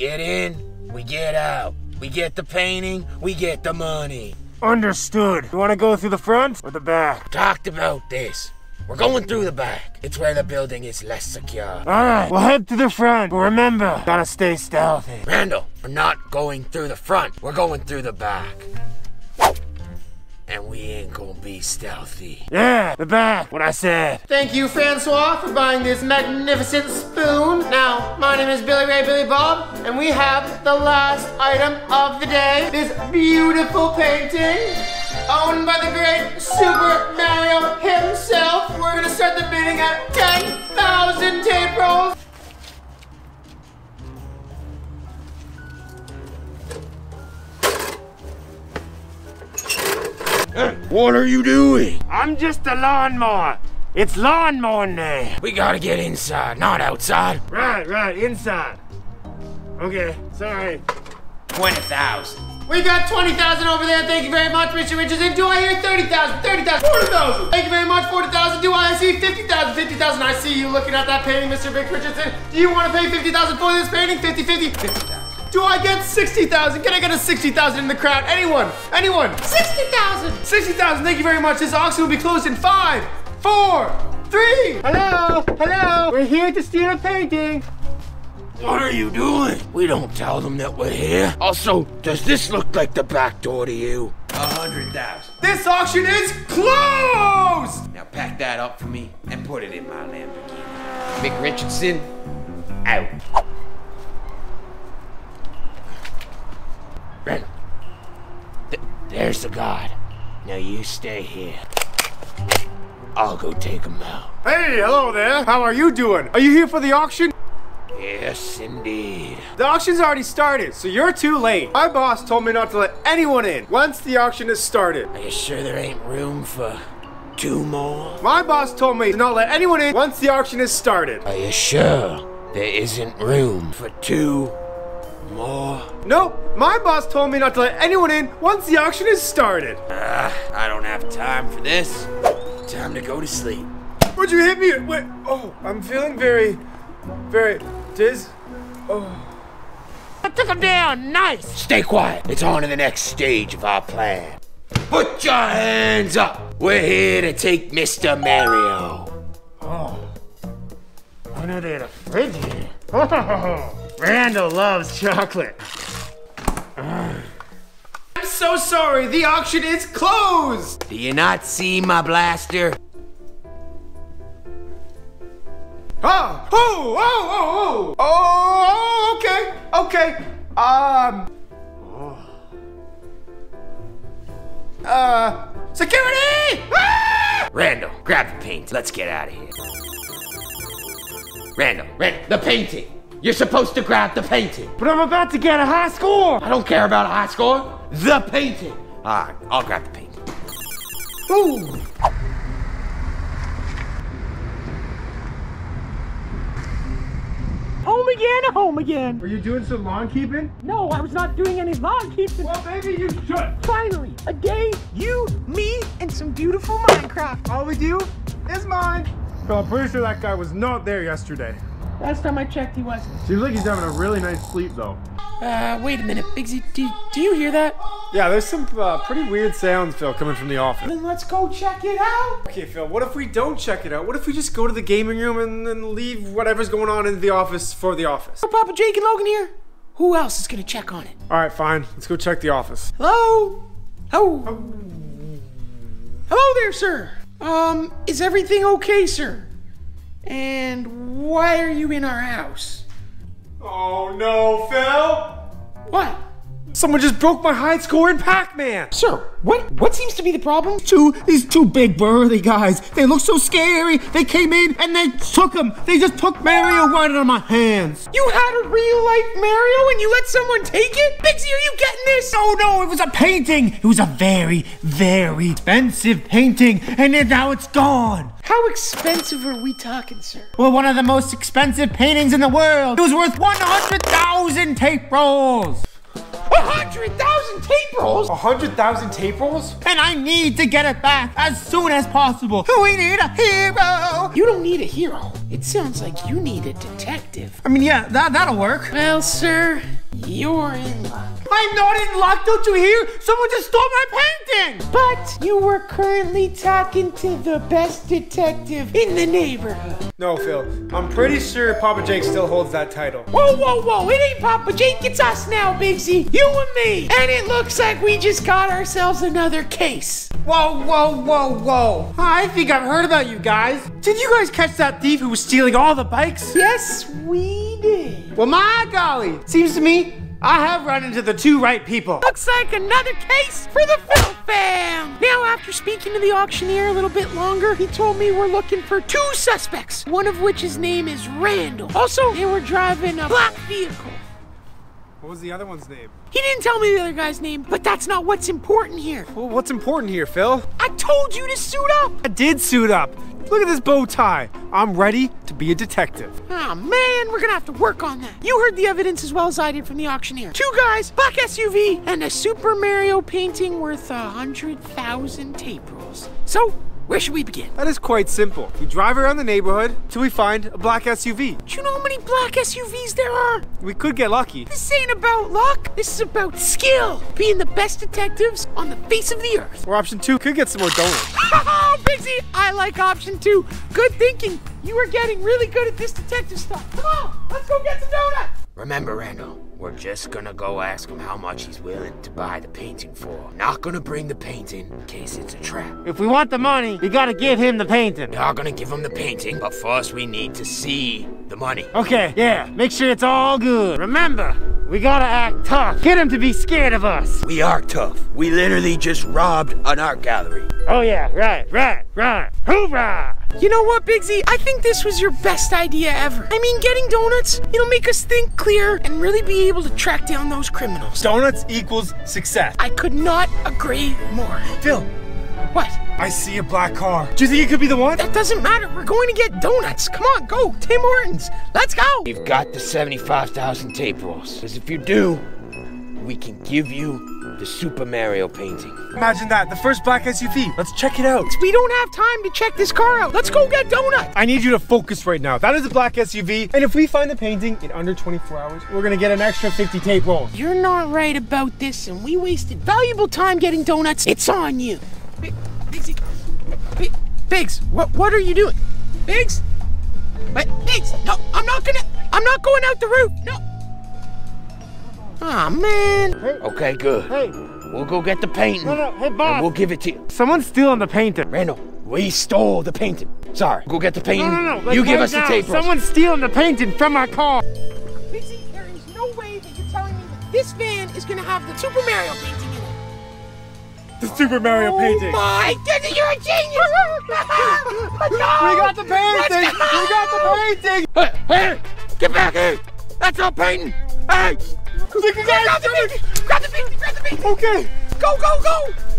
get in, we get out. We get the painting, we get the money. Understood. You want to go through the front or the back? Talked about this. We're going through the back. It's where the building is less secure. Alright, we'll head to the front. But remember, gotta stay stealthy. Randall, we're not going through the front. We're going through the back. And we ain't gonna be stealthy. Yeah, the back, what I said. Thank you, Francois, for buying this magnificent spoon. Now, my name is Billy Ray Billy Bob, and we have the last item of the day. This beautiful painting, owned by the great Super Mario himself. We're gonna start the bidding at 10,000 What are you doing? I'm just a lawnmower. It's lawnmower day. We gotta get inside, not outside. Right, right, inside. Okay, sorry. 20,000. We got 20,000 over there. Thank you very much, Mr. Richardson. Do I hear 30,000? 30,000? 40,000. Thank you very much, 40,000. Do I see 50,000? 50,000. I see you looking at that painting, Mr. Vic Richardson. Do you want to pay 50,000 for this painting? 50, 50? 50,000. Do I get 60,000? Can I get a 60,000 in the crowd? Anyone? Anyone? 60,000. 60,000. Thank you very much. This auction will be closed in five, four, three. Hello, hello. We're here to steal a painting. What are you doing? We don't tell them that we're here. Also, does this look like the back door to you? A hundred thousand. This auction is closed. Now pack that up for me and put it in my Lamborghini. Mick Richardson, out. Randall. Th- there's the god. Now you stay here. I'll go take him out. Hey, hello there. How are you doing? Are you here for the auction? Yes, indeed. The auction's already started, so you're too late. My boss told me not to let anyone in once the auction is started. Are you sure there ain't room for two more? My boss told me to not let anyone in once the auction is started. Are you sure there isn't room for two more? Nope, my boss told me not to let anyone in once the auction is started. Ah, I don't have time for this. Time to go to sleep. Would you hit me? Wait, oh, I'm feeling very, very dizzy. Oh. I took him down, nice. Stay quiet. It's on to the next stage of our plan. Put your hands up. We're here to take Mr. Mario. Oh, I know they had a fridge here. Oh, Randall loves chocolate. I'm so sorry, the auction is closed. Do you not see my blaster? Oh, oh, oh, oh, oh, oh, okay, okay. Um. Uh, security! Ah! Randall, grab the paint. Let's get out of here. Randall, Randall, the painting. You're supposed to grab the painting. But I'm about to get a high score. I don't care about a high score. The painting. All right, I'll grab the painting. Ooh. Home again, home again. Were you doing some lawn keeping? No, I was not doing any lawn keeping. Well, maybe you should. Finally, a day, you, me, and some beautiful Minecraft. All we do is mine. So I'm pretty sure that guy was not there yesterday. Last time I checked, he wasn't. Seems like he's having a really nice sleep though. Uh, wait a minute, Biggsy, do, do you hear that? Yeah, there's some uh, pretty weird sounds, Phil, coming from the office. Then let's go check it out. Okay, Phil, what if we don't check it out? What if we just go to the gaming room and then leave whatever's going on in the office for the office? Oh, Papa Jake and Logan here. Who else is gonna check on it? All right, fine. Let's go check the office. Hello? Oh. Hello there, sir. Um, is everything okay, sir? And why are you in our house? Oh no, Phil! What? Someone just broke my high score in Pac-Man! Sir, what what seems to be the problem? two these two big burly guys. They look so scary. They came in and they took him. They just took Mario right out of my hands. You had a real life Mario and you let someone take it? Biggsy, are you getting this? Oh no, it was a painting. It was a very, very expensive painting, and then now it's gone. How expensive are we talking, sir? Well, one of the most expensive paintings in the world. It was worth 100,000 tape rolls. A hundred thousand tape rolls? A hundred thousand tape rolls? And I need to get it back as soon as possible. We need a hero. You don't need a hero. It sounds like you need a detective. I mean, yeah, that, that'll work. Well, sir, you're in luck. I'm not in luck, don't you hear? Someone just stole my painting. But you were currently talking to the best detective in the neighborhood. No, Phil. I'm pretty sure Papa Jake still holds that title. Whoa, whoa, whoa. It ain't Papa Jake, it's us now, Biggsy. You and me. And it looks like we just got ourselves another case. Whoa, whoa, whoa, whoa. I think I've heard about you guys. Did you guys catch that thief who was stealing all the bikes? Yes, we did. Well, my golly. Seems to me I have run into the two right people. Looks like another case for the Phil fam. Now, after speaking to the auctioneer a little bit longer, he told me we're looking for two suspects, one of which his name is Randall. Also, they were driving a black vehicle. What was the other one's name? He didn't tell me the other guy's name, but that's not what's important here. Well, what's important here, Phil? I told you to suit up. I did suit up. Look at this bow tie. I'm ready to be a detective. Oh man, we're gonna have to work on that. You heard the evidence as well as I did from the auctioneer. Two guys, black SUV, and a Super Mario painting worth a hundred thousand tape rolls. So, where should we begin? That is quite simple. We drive around the neighborhood till we find a black SUV. Do you know how many black SUVs there are? We could get lucky. This ain't about luck. This is about skill. Being the best detectives on the face of the earth. Or option two, could get some more donuts. Oh, Biggsy, I like option two. Good thinking. You are getting really good at this detective stuff. Come on, let's go get. Remember, Randall, we're just gonna go ask him how much he's willing to buy the painting for. Not gonna bring the painting in case it's a trap. If we want the money, we gotta give him the painting. We are gonna give him the painting, but first we need to see the money. Okay, yeah, make sure it's all good. Remember, we gotta act tough. Get him to be scared of us. We are tough. We literally just robbed an art gallery. Oh yeah, right, right, right. Hoorah! You know what, Biggsy? I think this was your best idea ever. I mean, getting donuts, it'll make us think clear and really be able to track down those criminals. Donuts equals success. I could not agree more. Phil, What? I see a black car. Do you think it could be the one? That doesn't matter. We're going to get donuts. Come on, go. Tim Hortons. Let's go. You've got the 75,000 tape rolls. Because if you do, we can give you the Super Mario painting. Imagine that, the first black SUV. Let's check it out. We don't have time to check this car out. Let's go get donuts. I need you to focus right now. That is a black SUV, and if we find the painting in under 24 hours, we're gonna get an extra 50 tape rolls. You're not right about this, and we wasted valuable time getting donuts. It's on you. Big, Biggsy. Big, Biggs, what, what are you doing? Biggs? But Biggs, no, I'm not gonna, I'm not going out the roof. No. Aw, man. Okay, good. Hey, We'll go get the painting. no, no, hey, And boss. we'll give it to you. Someone's stealing the painting. Randall, we stole the painting. Sorry. Go get the painting. No, no, no. like you give right us now, the tape. Someone's stealing the painting from my car. Biggsy, there is no way that you're telling me that this van is gonna have the Super Mario painting in it. The Super Mario oh painting. Oh my goodness, you're a genius! We got the painting! We got the painting! Hey, hey, get back here. That's our painting. Hey, Look, you guys, Grab the painting! Grab the painting! Grab the painting! Okay. Go, go, go!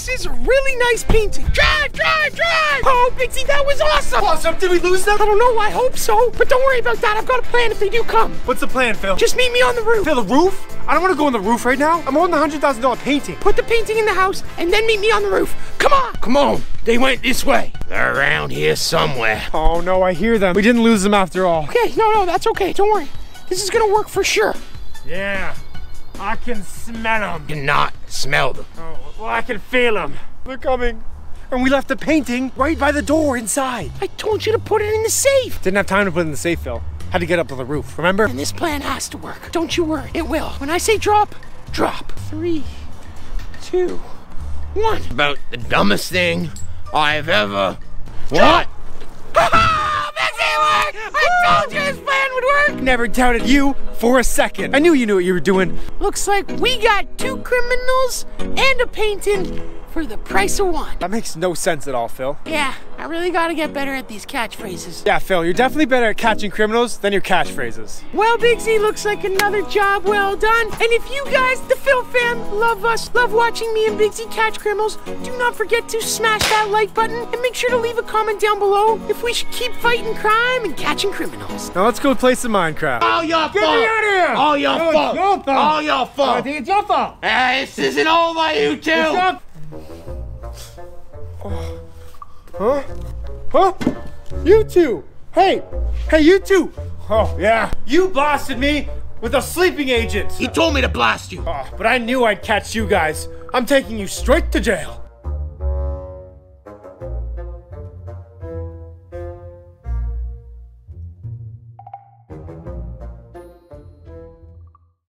This is a really nice painting. Drive, drive, drive! Oh, Biggsy, that was awesome! Awesome. Did we lose them? I don't know, I hope so. But don't worry about that. I've got a plan if they do come. What's the plan, Phil? Just meet me on the roof. Phil, the roof? I don't want to go on the roof right now. I'm on the hundred thousand dollar painting. Put the painting in the house and then meet me on the roof. Come on! come on. They went this way. They're around here somewhere. Oh no, I hear them. We didn't lose them after all. Okay, no, no, that's okay. Don't worry. This is gonna work for sure. Yeah, I can smell them. Cannot smell them. Oh, well, I can feel them. They're coming. And we left the painting right by the door inside. I told you to put it in the safe. Didn't have time to put it in the safe, Phil. Had to get up to the roof, remember? And this plan has to work. Don't you worry, it will. When I say drop, drop. Three, two, one. About the dumbest thing I've ever. What? Ha That's it worked! I told you this plan would work! Never doubted you for a second. I knew you knew what you were doing. Looks like we got two criminals and a painting for the price of one. That makes no sense at all, Phil. Yeah, I really gotta get better at these catchphrases. Yeah, Phil, you're definitely better at catching criminals than your catchphrases. Well, Biggsy looks like another job well done. And if you guys, the Phil fam, love us, love watching me and Biggsy catch criminals, do not forget to smash that like button and make sure to leave a comment down below if we should keep fighting crime and catching criminals. Now let's go play some Minecraft. All your Get fault. me out of here! All your No, it's fault. your fault. All your fault. I think it's your fault. Hey, this isn't all over, you two. Your Huh? Huh? You two! Hey! Hey, you two! Oh, yeah. You blasted me with a sleeping agent. He told me to blast you. Oh, but I knew I'd catch you guys. I'm taking you straight to jail.